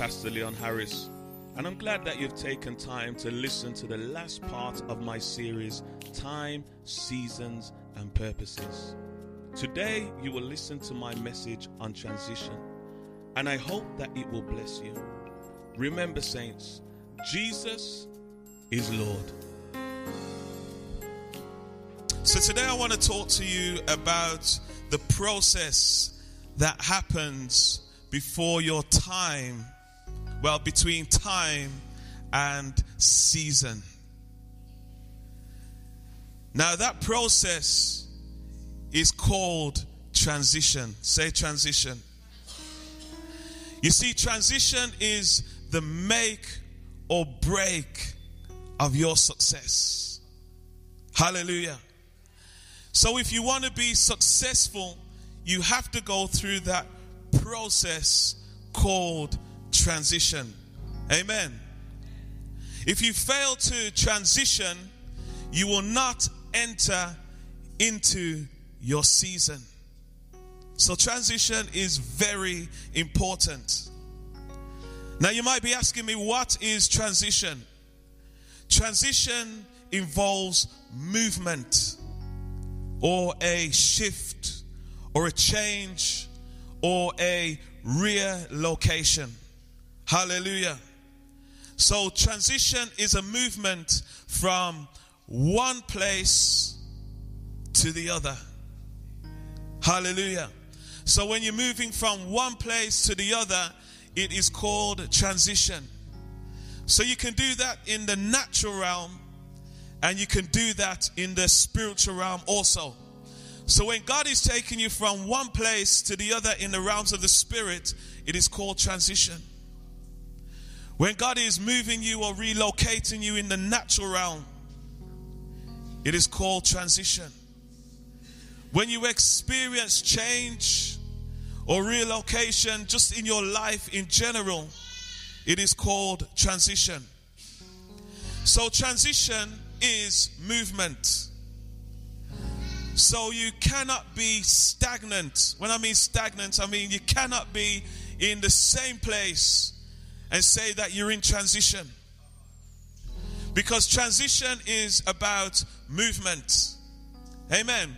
Pastor Leon Harris, and I'm glad that you've taken time to listen to the last part of my series, Time, Seasons, and Purposes. Today, you will listen to my message on transition, and I hope that it will bless you. Remember, saints, Jesus is Lord. So, today I want to talk to you about the process that happens before your time, well, between time and season. Now, that process is called transition. Say transition. You see, transition is the make or break of your success. Hallelujah. So, if you want to be successful, you have to go through that process called transition. Amen. If you fail to transition, you will not enter into your season. So, transition is very important. Now, you might be asking me, what is transition? Transition involves movement or a shift or a change or a relocation. Hallelujah. So, transition is a movement from one place to the other. Hallelujah. So, when you're moving from one place to the other, it is called transition. So, you can do that in the natural realm and you can do that in the spiritual realm also. So when God is taking you from one place to the other in the realms of the spirit, it is called transition. When God is moving you or relocating you in the natural realm, it is called transition. When you experience change or relocation just in your life in general, it is called transition. So, transition is movement. So you cannot be stagnant. When I mean stagnant, I mean you cannot be in the same place and say that you're in transition. Because transition is about movement. Amen.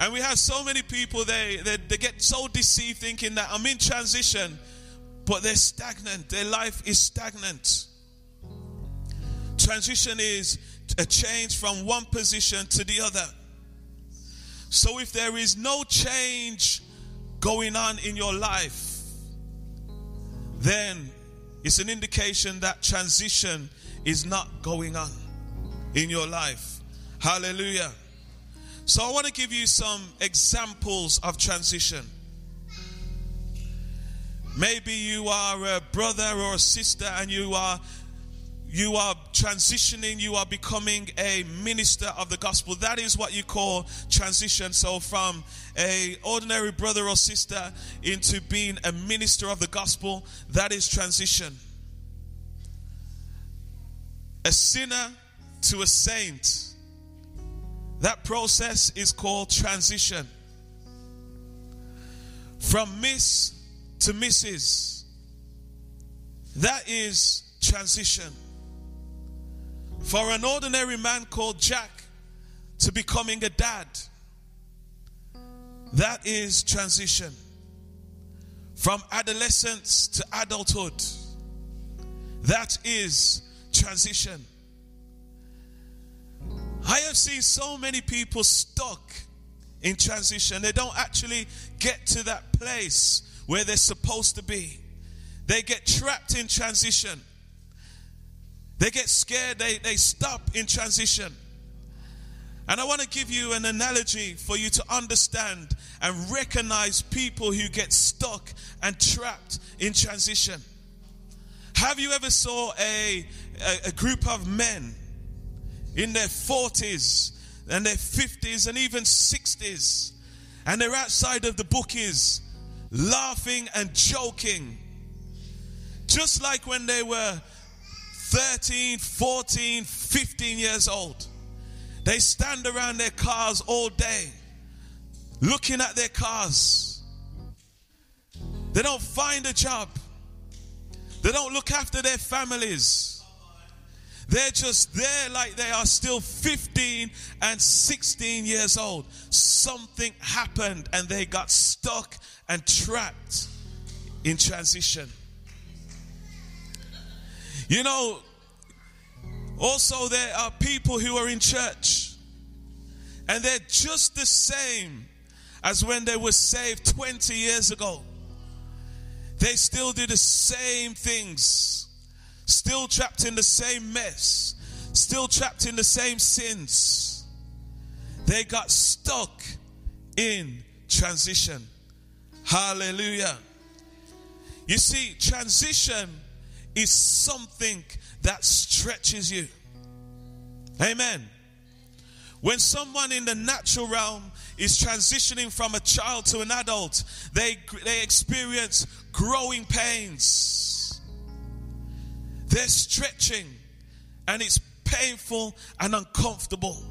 And we have so many people, they, they, they get so deceived thinking that I'm in transition, but they're stagnant. Their life is stagnant. Transition is a change from one position to the other. So if there is no change going on in your life, then it's an indication that transition is not going on in your life. Hallelujah. So I want to give you some examples of transition. Maybe you are a brother or a sister and you are you are transitioning you are becoming a minister of the gospel. That is what you call transition. So from a ordinary brother or sister into being a minister of the gospel that is transition. A sinner to a saint. That process is called transition. From miss to mrs that is transition for an ordinary man called Jack to becoming a dad, that is transition. From adolescence to adulthood, that is transition. I have seen so many people stuck in transition. They don't actually get to that place where they're supposed to be. They get trapped in transition. They get scared, they, they stop in transition. And I want to give you an analogy for you to understand and recognize people who get stuck and trapped in transition. Have you ever saw a, a, a group of men in their 40s and their 50s and even 60s and they're outside of the bookies laughing and joking just like when they were 13, 14, 15 years old. They stand around their cars all day, looking at their cars. They don't find a job. They don't look after their families. They're just there like they are still 15 and 16 years old. Something happened and they got stuck and trapped in transition. You know, also there are people who are in church and they're just the same as when they were saved 20 years ago. They still do the same things, still trapped in the same mess, still trapped in the same sins. They got stuck in transition. Hallelujah. You see, transition is something that stretches you. Amen. When someone in the natural realm is transitioning from a child to an adult, they, they experience growing pains. They're stretching, and it's painful and uncomfortable.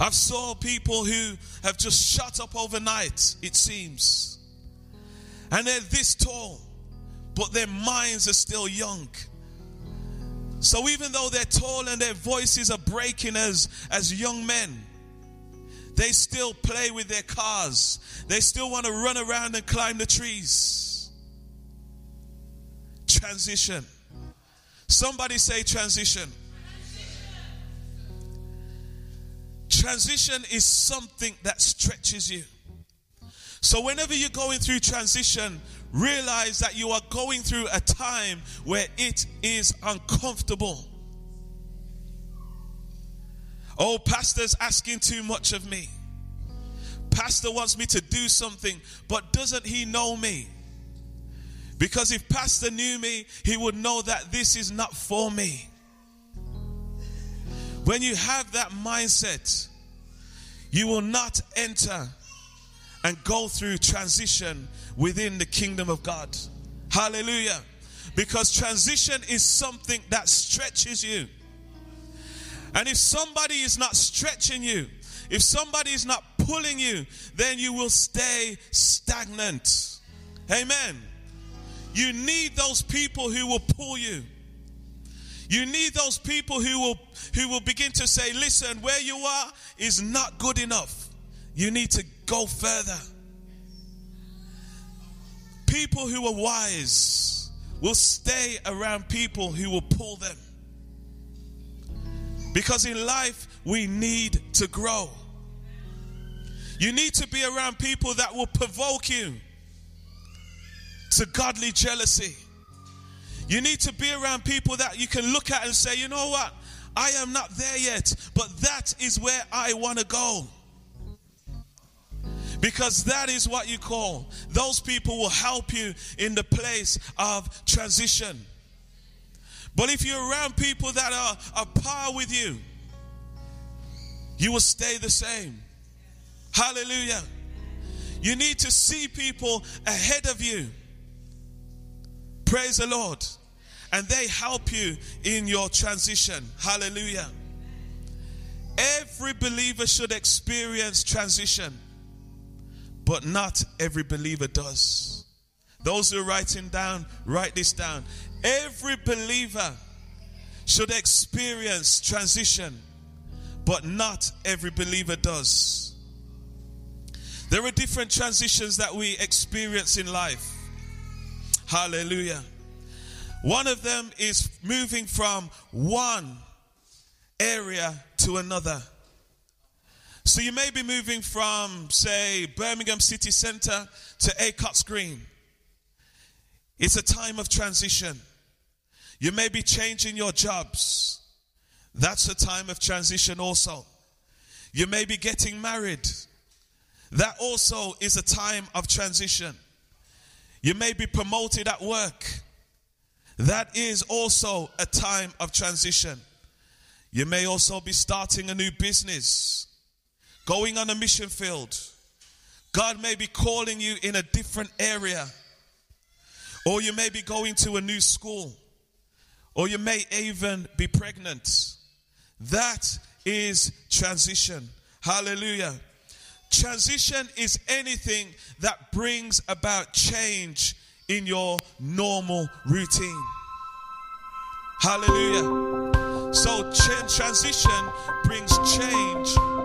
I've saw people who have just shut up overnight, it seems. And they're this tall, but their minds are still young. So even though they're tall and their voices are breaking as, as young men, they still play with their cars. They still want to run around and climb the trees. Transition. Somebody say transition. Transition is something that stretches you. So, whenever you're going through transition, realize that you are going through a time where it is uncomfortable. Oh, pastor's asking too much of me. Pastor wants me to do something, but doesn't he know me? Because if Pastor knew me, he would know that this is not for me. When you have that mindset, you will not enter and go through transition within the kingdom of God. Hallelujah. Because transition is something that stretches you. And if somebody is not stretching you, if somebody is not pulling you, then you will stay stagnant. Amen. You need those people who will pull you. You need those people who will who will begin to say, "Listen, where you are is not good enough. You need to go further." People who are wise will stay around people who will pull them. Because in life, we need to grow. You need to be around people that will provoke you to godly jealousy. You need to be around people that you can look at and say, you know what? I am not there yet, but that is where I want to go. Because that is what you call. Those people will help you in the place of transition. But if you're around people that are, are par with you, you will stay the same. Hallelujah. You need to see people ahead of you. Praise the Lord. And they help you in your transition. Hallelujah. Every believer should experience transition but not every believer does. Those who are writing down, write this down. Every believer should experience transition, but not every believer does. There are different transitions that we experience in life. Hallelujah. One of them is moving from one area to another. So you may be moving from, say, Birmingham City Centre to Acocks Green. It's a time of transition. You may be changing your jobs. That's a time of transition also. You may be getting married. That also is a time of transition. You may be promoted at work. That is also a time of transition. You may also be starting a new business going on a mission field. God may be calling you in a different area. Or you may be going to a new school. Or you may even be pregnant. That is transition. Hallelujah. Transition is anything that brings about change in your normal routine. Hallelujah. So, transition brings change